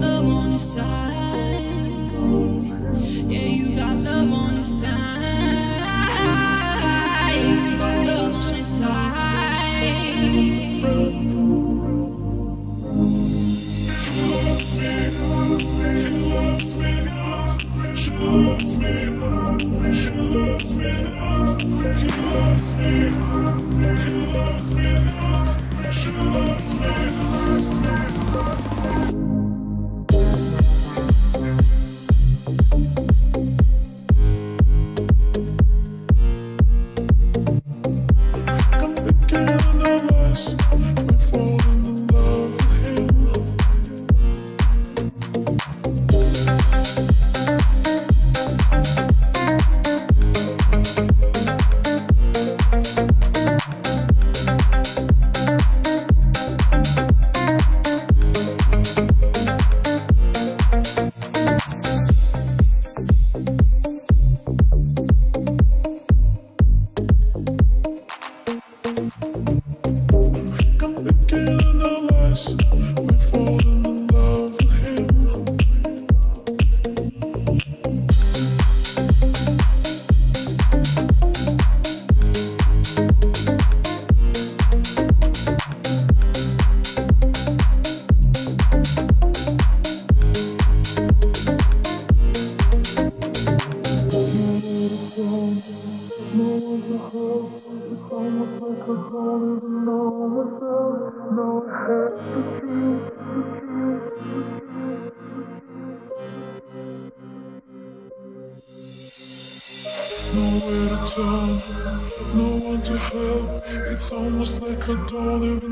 love on your side. don't even know.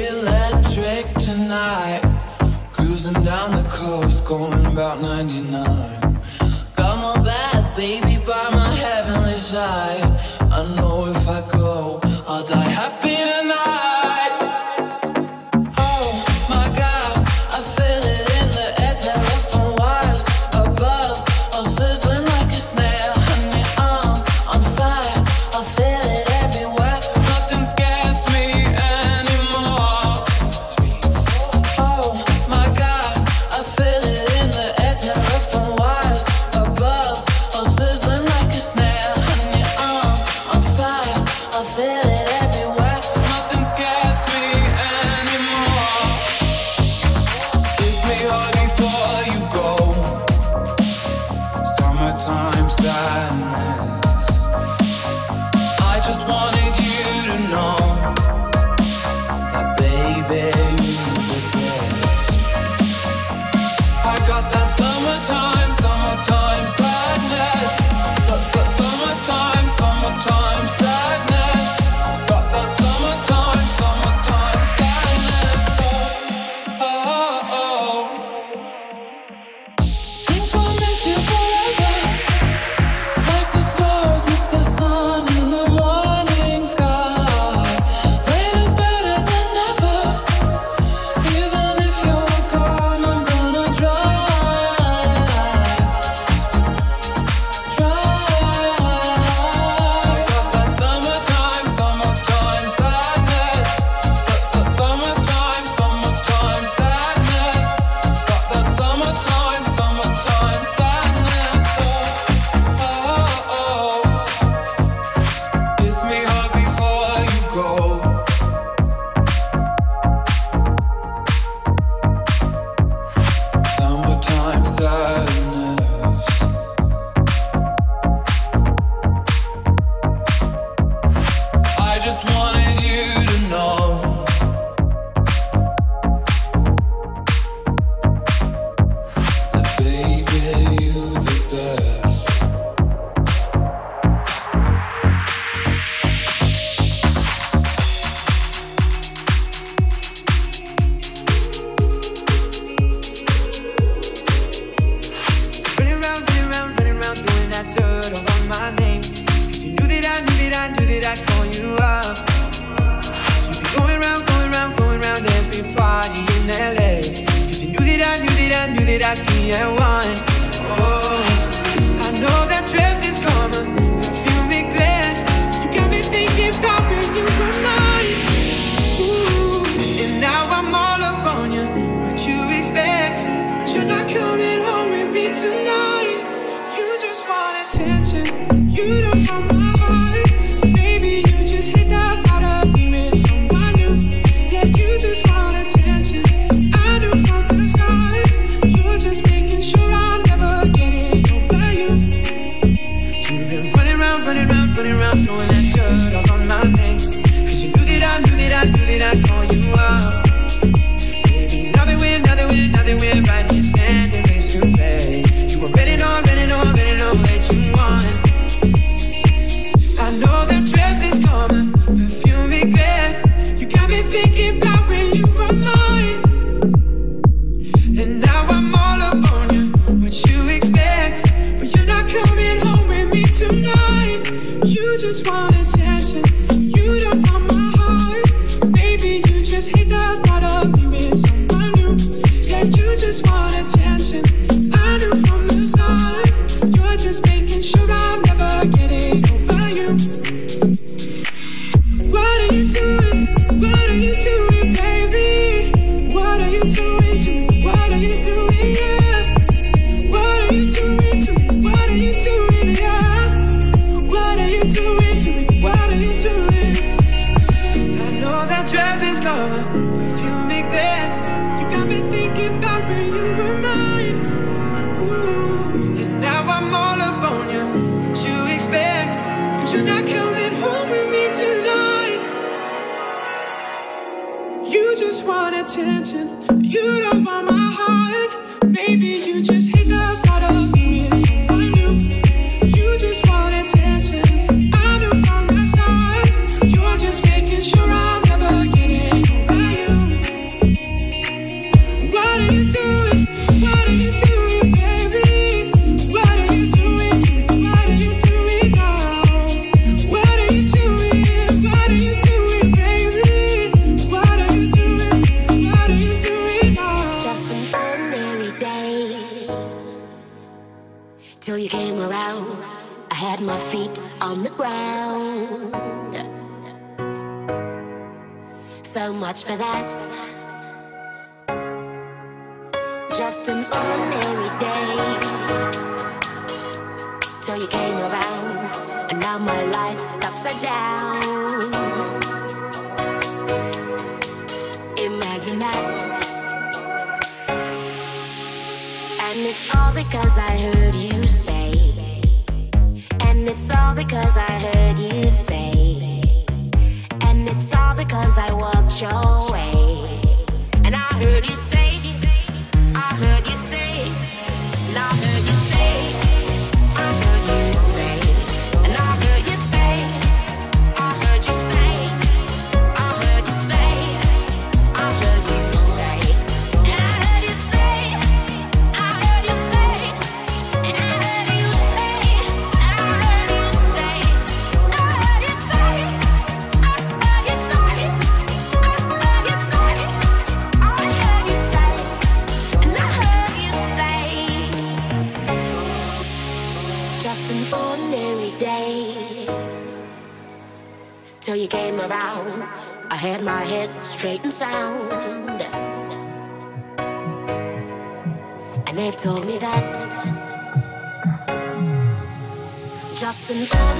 going about 99 So much for that. Just an ordinary day. Till you came around, and now my life's upside down. Imagine that. And it's all because I heard you say. And it's all because I heard you say it's all because I walked your way. sound. And they've told me that Justin.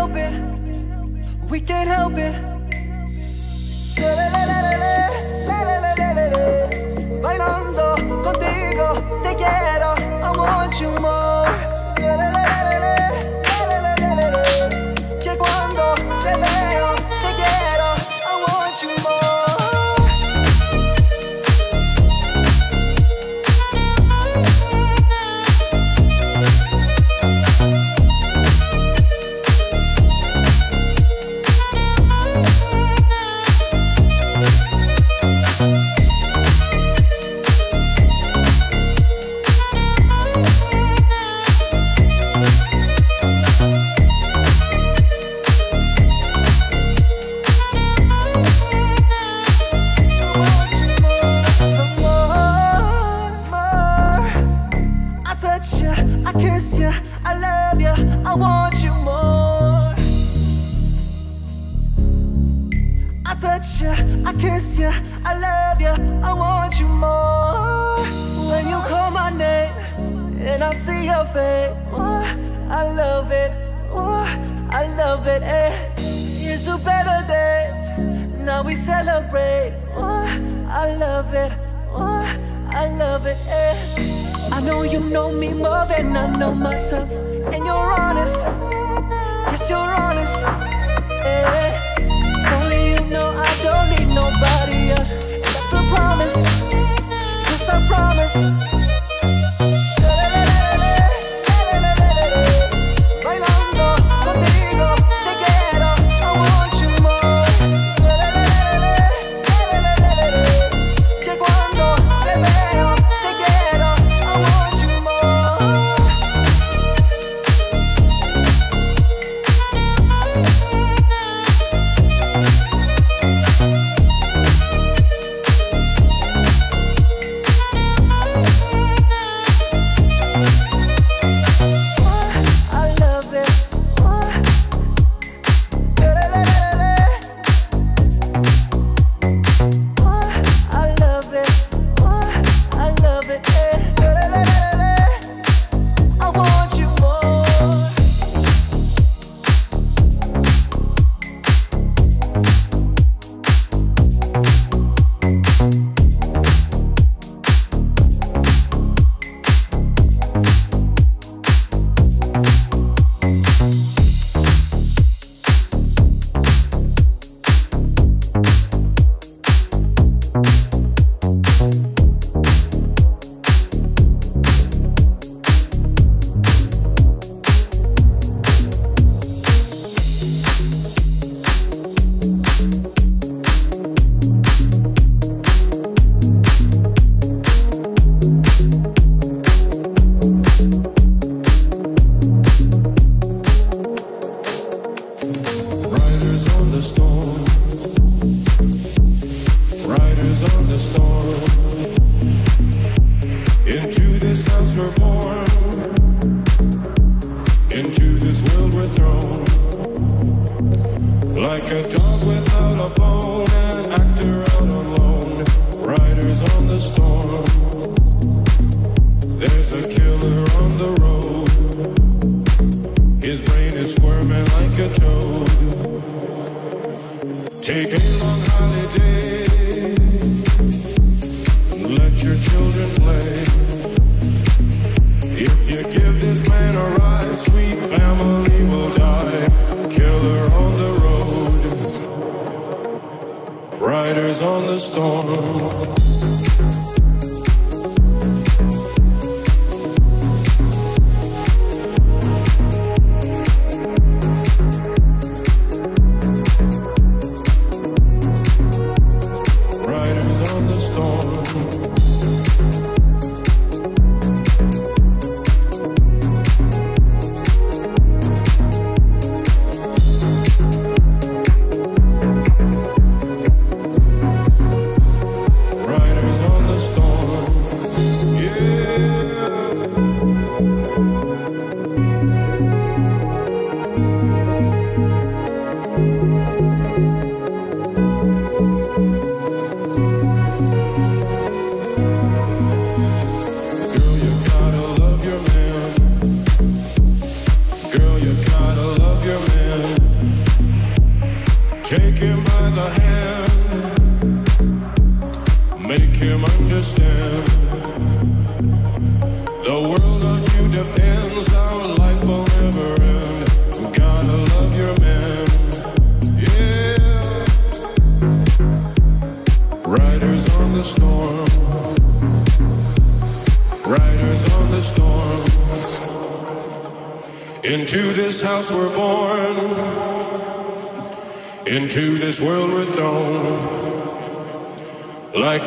help it. We can't help it. Bailando contigo, te quiero, I want you more.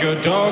good dog.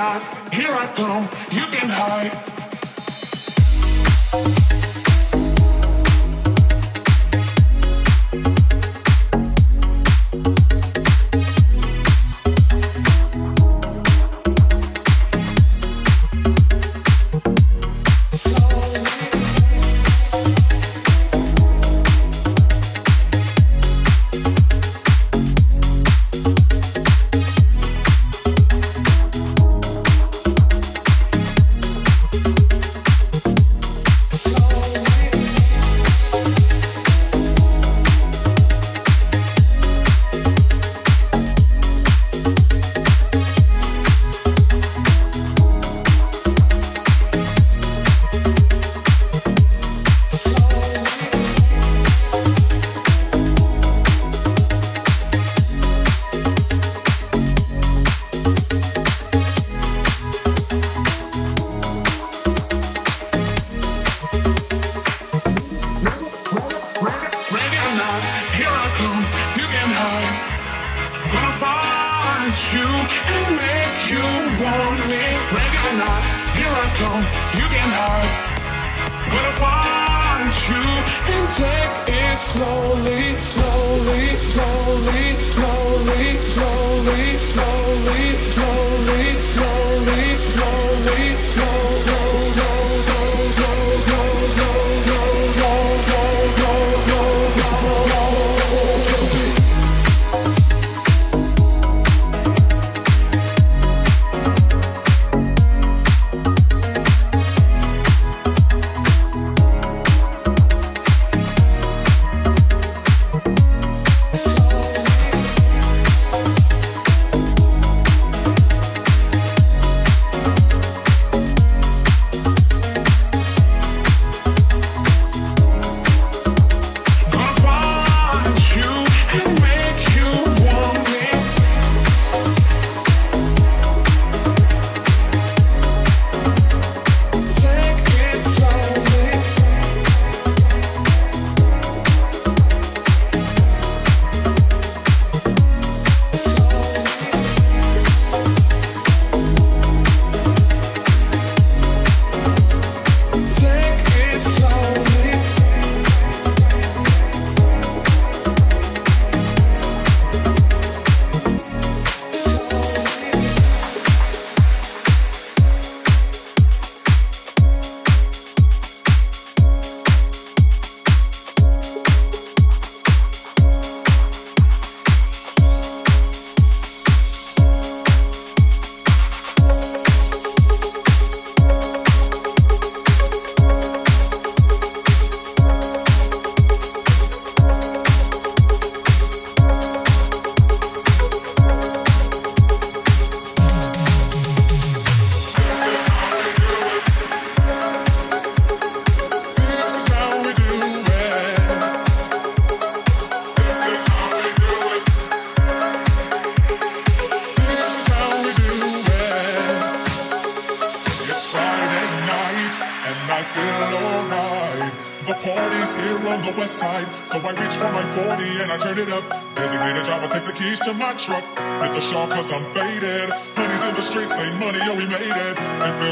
Here I come. You can hide. Slowly, slowly, slowly, slowly, slow,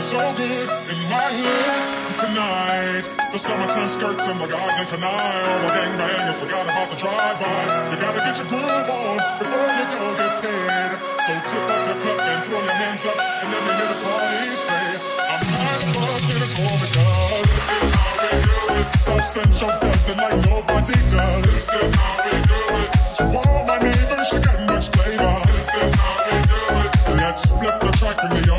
So good in my hood tonight. The summertime skirts and the guys in canine. All the gangbangers forgot about the drive-by. You gotta get your groove on before you go get paid. So tip up your cup and throw your hands up and let me hear the party say, I'm not busting it's all because this is how we do it. South Central does it like nobody does. This is how we do it. To all my neighbors, you got much flavor. This is how we do it. Let's flip the track, bring the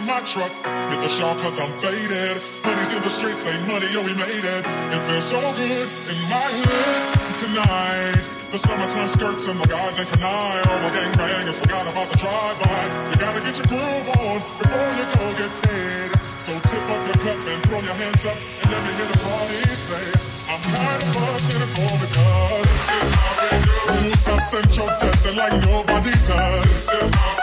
to my truck. Hit the shawl cause I'm faded. Honey's in the streets, say money, oh we made it. It feels so good in my hood tonight. The summertime skirts and the guys in canine. All the gangbangers forgot about the drive-by. You gotta get your groove on before you go get paid. So tip up your cup and throw your hands up and let me hear the party say, I'm tired of busting it's all because this is how we do. Ooh, South Central it like nobody does. This is how